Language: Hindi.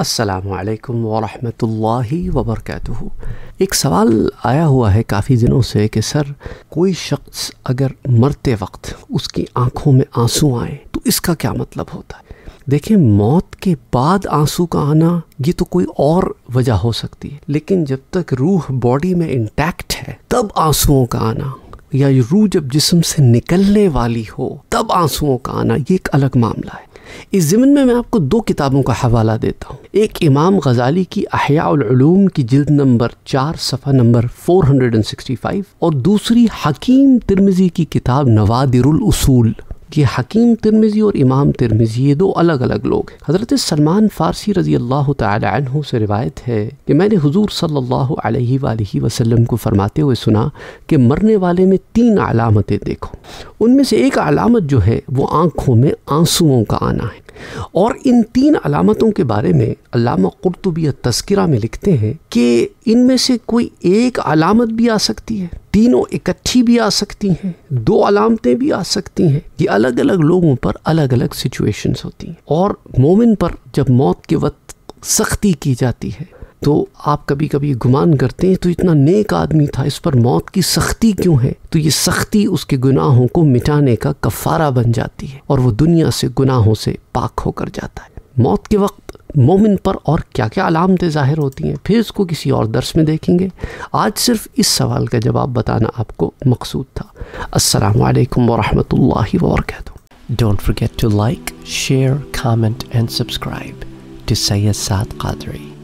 असलकम वरहमतुल्लाहि वबरकातुहू एक सवाल आया हुआ है काफ़ी दिनों से कि, सर, कोई शख्स अगर मरते वक्त उसकी आँखों में आँसू आए तो इसका क्या मतलब होता है? देखिए, मौत के बाद आँसू का आना, ये तो कोई और वजह हो सकती है। लेकिन जब तक रूह बॉडी में इंटैक्ट है, तब आंसुओं का आना या रूह जब जिसम से निकलने वाली हो, तब आंसुओं का आना ये एक अलग मामला है। इस ज़मीन में मैं आपको दो किताबों का हवाला देता हूँ। एक इमाम गज़ाली की अहियालूम की जिल्द नंबर चार, सफ़ा नंबर 465 और दूसरी हकीम तिरमिज़ी की किताब नवादिरुल उसूल। ये हकीम तिरमिज़ी और इमाम तिरमिज़ी ये दो अलग अलग लोग हैं। हज़रत सलमान फ़ारसी रज़ी अल्लाह तु से रिवायत है कि मैंने हुजूर सल्लल्लाहु अलैहि वसल्लम को फरमाते हुए सुना कि मरने वाले में तीन अलामतें देखो। उनमें से एक अलामत जो है, वो आँखों में आंसुओं का आना है। और इन तीन अलामतों के बारे में अलामा कुरतुबी तस्करा में लिखते हैं कि इनमें से कोई एक अलामत भी आ सकती है, तीनों इकट्ठी भी आ सकती हैं, दो अलामतें भी आ सकती हैं। ये अलग अलग लोगों पर अलग अलग सिचुएशंस होती हैं। और मोमिन पर जब मौत के वक्त सख्ती की जाती है तो आप कभी कभी गुमान करते हैं तो इतना नेक आदमी था इस पर मौत की सख्ती क्यों है? तो ये सख्ती उसके गुनाहों को मिटाने का कफ़ारा बन जाती है और वो दुनिया से गुनाहों से पाक होकर जाता है। मौत के वक्त मोमिन पर और क्या क्या अलामतें ज़ाहिर होती हैं फिर इसको किसी और दर्स में देखेंगे। आज सिर्फ़ इस सवाल का जवाब बताना आपको मकसूद था। असलकम वरहमल वर्क Don't forget to like, share, comment and subscribe to Sayyid Saad Qadri.